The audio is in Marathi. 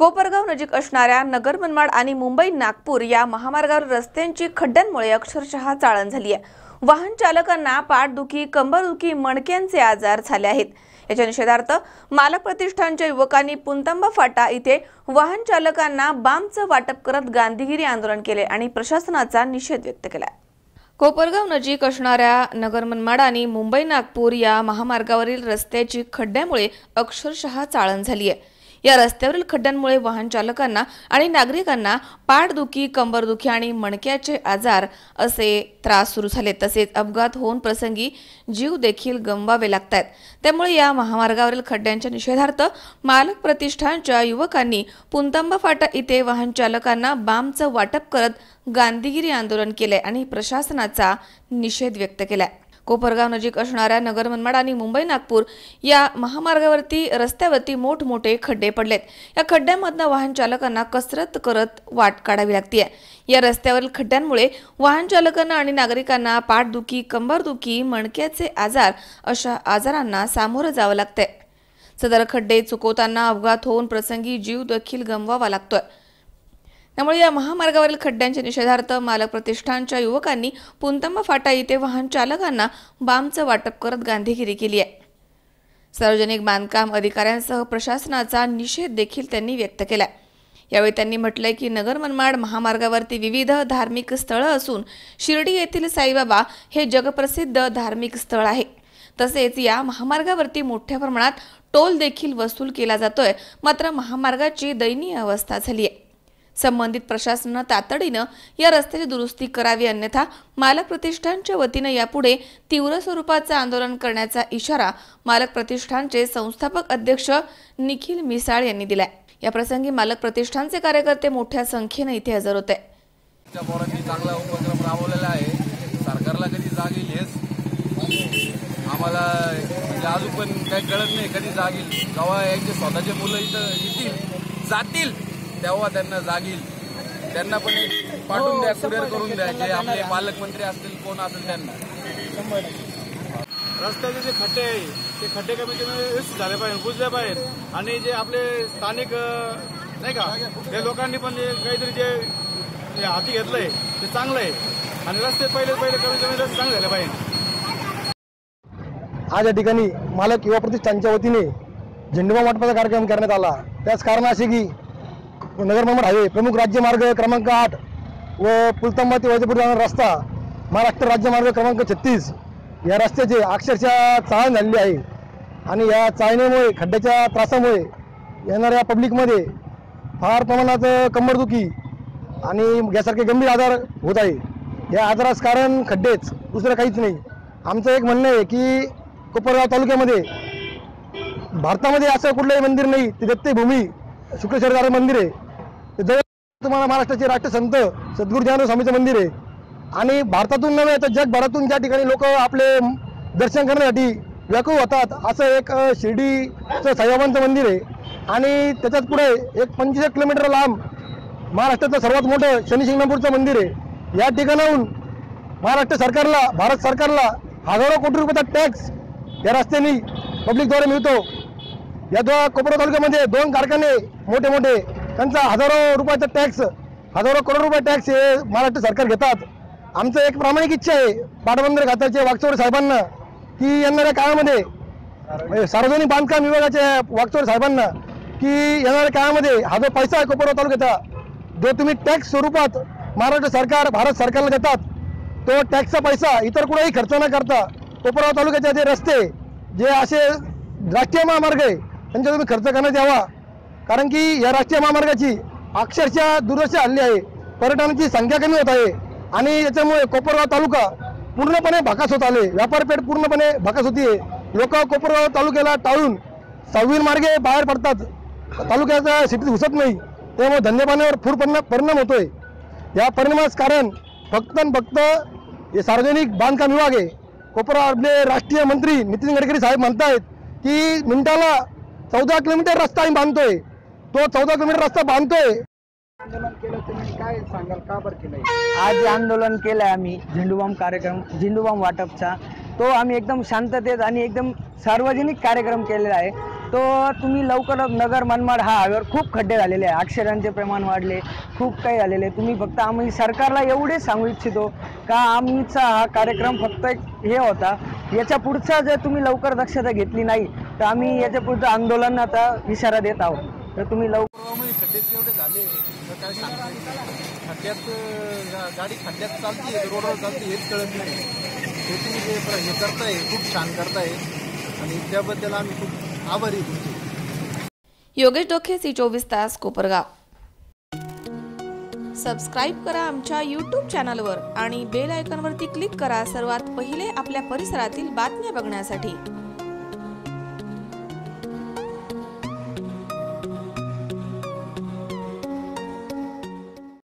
कोपरगाव नजीक असणाऱ्या नगर मनमाड आणि मुंबई नागपूर या महामार्गावर रस्त्यांची खड्ड्यांमुळे अक्षरशः चाळण झाली आहे वाहन चालकांना पाठदुखी कंबरदुखी मणक्यांचे आजार झाले आहेत. याच्या निषेधार्थ मालक प्रतिष्ठानच्या युवकांनी पुंतंबा फाटा इथे वाहन चालकांना बामचं वाटप करत गांधीगिरी आंदोलन केले आणि प्रशासनाचा निषेध व्यक्त केला कोपरगाव नजीक असणाऱ्या नगर मनमाड आणि मुंबई नागपूर या महामार्गावरील रस्त्याची खड्ड्यामुळे अक्षरशः चाळण झाली आहे या रस्त्यावरील खड्ड्यांमुळे वाहन चालकांना आणि नागरिकांना पाठदुखी कंबरदुखी आणि मणक्याचे आजार असे त्रास सुरू झाले. तसेच अपघात होऊन प्रसंगी जीव देखील गमवावे लागत आहेत त्यामुळे या महामार्गावरील खड्ड्यांच्या निषेधार्थ मालक प्रतिष्ठानच्या युवकांनी पुंतंबा फाटा इथे वाहन चालकांना बामचं वाटप करत गांधीगिरी आंदोलन केले आणि प्रशासनाचा निषेध व्यक्त केलाय कोपरगाव नजीक असणाऱ्या नगर मनमाड आणि मुंबई नागपूर या महामार्गावरती रस्त्यावरती मोठमोठे खड्डे पडलेत. या खड्ड्यांमधनं वाहन चालकांना कसरत करत वाट काढावी लागते या रस्त्यावरील खड्ड्यांमुळे वाहन चालकांना आणि नागरिकांना पाठदुखी कंबरदुखी मणक्याचे आजार अशा आजारांना सामोरं जावं लागतंय. सदर खड्डे चुकवताना अपघात होऊन प्रसंगी जीव देखील गमवावा लागतोय. त्यामुळे या महामार्गावरील खड्ड्यांच्या निषेधार्थ मालक प्रतिष्ठानच्या युवकांनी पुंतंबा फाटा इथे वाहन चालकांना बामचं वाटप करत गांधीगिरी केली आहे. सार्वजनिक बांधकाम अधिकाऱ्यांसह प्रशासनाचा निषेध देखील त्यांनी व्यक्त केला यावेळी त्यांनी म्हटलंय की नगर मनमाड महामार्गावरती विविध धार्मिक स्थळं असून शिर्डी येथील साईबाबा हे जगप्रसिद्ध धार्मिक स्थळ आहे. तसेच या महामार्गावरती मोठ्या प्रमाणात टोल देखील वसूल केला जातोय. मात्र महामार्गाची दयनीय अवस्था झाली आहे. संबंधित प्रशासनानं तातडीनं या रस्त्याची दुरुस्ती करावी अन्यथा मालक प्रतिष्ठानच्या वतीनं यापुढे तीव्र स्वरूपाचं आंदोलन करण्याचा इशारा मालक प्रतिष्ठानचे संस्थापक अध्यक्ष निखिल मिसाळ यांनी दिलाय. या प्रसंगी मालक प्रतिष्ठानचे कार्यकर्ते मोठ्या संख्येनं इथे हजर होते. चांगला उपक्रम राबवलेला आहे. सरकारला कधी जाग येईल हेच? आम्हाला म्हणजे अजून पण काही कळत नाही कधी जाग येईल. जेव्हा यांचे स्वतःचे मुलं इथं येतील जातील. तेव्हा त्यांना जाग येईल त्यांना पण एक पाठवून द्या कुरिअर करून द्या जे आपले पालकमंत्री असतील कोण असेल त्यांना. रस्त्याचे जे खड्डे आहे ते खड्डे कमी कमी झाले पाहिजे बुजले पाहिजे आणि जे आपले स्थानिक नाही का त्या लोकांनी पण जे काहीतरी जे जे हाती घेतलंय ते चांगलं आहे आणि रस्ते पहिले पहिले कमी कमी रस्ते चांगले झाले पाहिजे. आज या ठिकाणी मालक युवा प्रतिष्ठानच्या वतीने झेंडूबाम वाटपाचा कार्यक्रम करण्यात आला. त्याच कारण असे की नगर मनमाड हायवे प्रमुख राज्यमार्ग क्रमांक आठ व पुलतंबा ते वैजपूर जाणारा रस्ता महाराष्ट्र राज्यमार्ग क्रमांक छत्तीस. या रस्त्याचे अक्षरशः चाळण झालेली आहे. आणि या चाळणीमुळे खड्ड्याच्या त्रासामुळे येणाऱ्या पब्लिकमध्ये फार प्रमाणात कंबरदुखी आणि यासारखे गंभीर आजार होत आहे. या आजारास कारण खड्डेच दुसरं काहीच नाही. आमचं एक म्हणणं आहे की कोपरगाव तालुक्यामध्ये भारतामध्ये असं कुठलंही मंदिर नाही ते दत्तभूमी शुक्रेश्वर मंदिर आहे. जवळ तुम्हाला महाराष्ट्राचे राष्ट्रसंत सद्गुरू ज्ञानदेव स्वामीचं मंदिर आहे. आणि भारतातून नव्हे तर जगभरातून ज्या ठिकाणी लोक आपले दर्शन करण्यासाठी व्याकुळ होतात असं एक शिर्डीचं साईबाबांचं मंदिर आहे. आणि त्याच्यात पुढे एक पंचवीस किलोमीटर लांब महाराष्ट्राचं सर्वात मोठं शनी शिंगणापूरचं मंदिर आहे. या ठिकाणाहून महाराष्ट्र सरकारला भारत सरकारला हजारो कोटी रुपयाचा टॅक्स या रस्त्याने पब्लिकद्वारे मिळतो. याद्वारा कोपरा तालुक्यामध्ये दोन कारखाने मोठे मोठे त्यांचा हजारो रुपयाचा टॅक्स हजारो करोड रुपये टॅक्स हे महाराष्ट्र सरकार घेतात. आमचं एक प्रामाणिक इच्छा आहे पाटबंदर खात्याचे वागचोर साहेबांना की येणाऱ्या काळामध्ये म्हणजे सार्वजनिक बांधकाम विभागाच्या वागचोर साहेबांना की येणाऱ्या काळामध्ये हा जो पैसा आहे कोपरगाव तालुक्याचा जो तुम्ही टॅक्स स्वरूपात महाराष्ट्र सरकार भारत सरकारला देतात तो टॅक्सचा पैसा इतर कुठेही खर्च न करता कोपराव तालुक्याचे जे रस्ते जे असे राष्ट्रीय महामार्ग आहे त्यांचा तुम्ही खर्च करण्यात यावा. कारण की या राष्ट्रीय महामार्गाची अक्षरशः दुर्दशा हल्ली आहे. पर्यटनाची संख्या कमी होत आहे. आणि याच्यामुळे कोपरगाव तालुका पूर्णपणे भाकास होत आले. व्यापारपेठ पूर्णपणे भाकास होती आहे. लोक कोपरगाव तालुक्याला टाळून सहावीर मार्गे बाहेर पडतात. तालुक्याचा सिटीत घुसत नाही. त्यामुळे धंदेपाण्यावर पूर परिणाम परिणाम होतोय. या परिणामास कारण फक्त आणि फक्त हे सार्वजनिक बांधकाम विभाग आहे. कोपरा आपले राष्ट्रीय मंत्री नितीन गडकरी साहेब म्हणतायत की मिनिटाला चौदा किलोमीटर रस्ता आम्ही बांधतोय. तो चौदा किलोमीटर रस्ता बांधतोय. आंदोलन केलं तुम्ही काय सांगाल का बरं केलंय? आज जे आंदोलन केलंय आम्ही झेंडूबाम कार्यक्रम झेंडूबाम वाटपचा. तो आम्ही एकदम शांततेत आणि एकदम सार्वजनिक कार्यक्रम केलेला आहे. तो तुम्ही लवकर नगर मनमाड हा हायवेवर खूप खड्डे झालेले आहे. अक्षरांचे प्रमाण वाढले खूप काही झालेले आहे. तुम्ही फक्त आम्ही सरकारला एवढेच सांगू इच्छितो का आमचा हा कार्यक्रम फक्त एक हे होता. याच्या पुढचा जर तुम्ही लवकर दक्षता घेतली नाही तर आम्ही याच्या पुढचं आंदोलन आता इशारा देत आहोत. तर तुम्ही लवकर एवढे झाले तर काय सांगता येत नाही. खड्ड्यात अं, गा- गाडी खड्ड्यात चालते रोडवर चालते हेच कळत नाही. हे तुम्ही जे प्र- हे करताय खूप छान करताय. आणि त्याबद्दल आम्ही खूप आभारी आहे तुमचे. योगेश डोखे सी चोवीस तास कोपरगाव. सबस्क्राईब करा आमच्या यूट्यूब चॅनलवर आणि बेल आयकॉनवरती क्लिक करा सर्वात पहिले आपल्या परिसरातील बातम्या बघण्यासाठी.